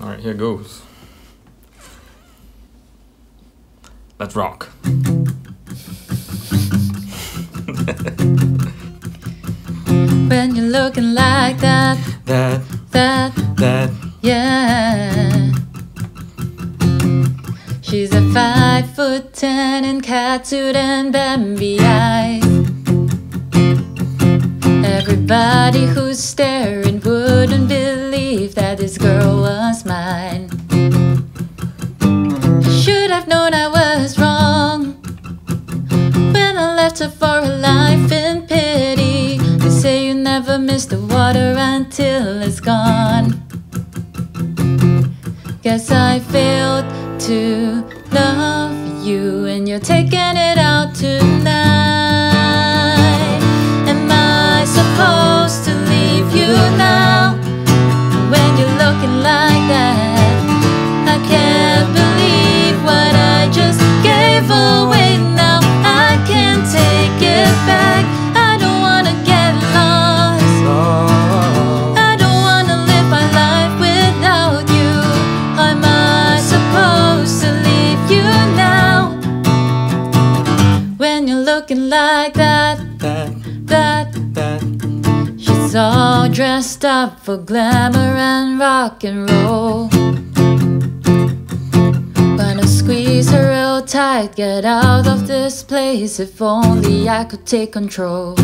All right, here goes. Let's rock. When you're looking like that, That, that, that, yeah. She's a five foot ten in catsuit and Bambi eyes. Everybody who's staring wouldn't believe have known I was wrong when I left her for a life in pity. They say you never miss the water until it's gone. Guess I failed to love you, and you're taking it out tonight. All dressed up for glamour and rock and roll. Wanna squeeze her real tight, get out of this place. If only I could take control.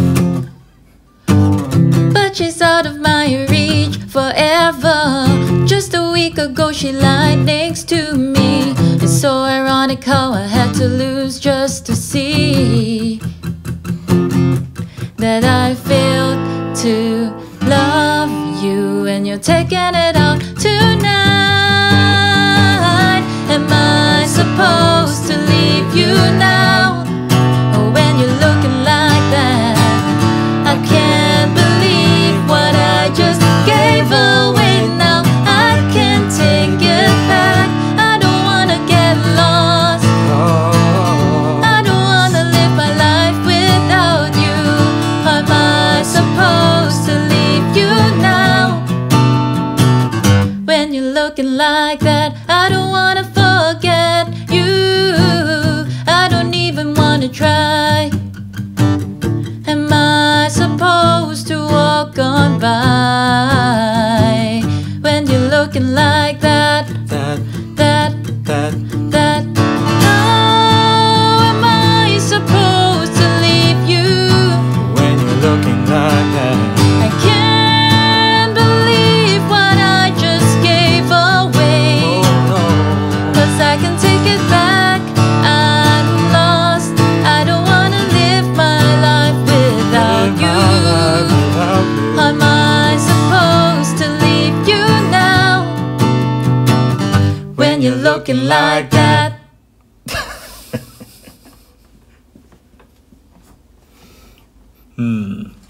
But she's out of my reach forever. Just a week ago, she lied next to me. It's so ironic how I had to lose just to see that I failed to you, and you're taking it out tonight. Am I supposed looking like that, I don't wanna forget you. I don't even wanna try. Am I supposed to walk on by when you're looking like you're looking like that. Hmm.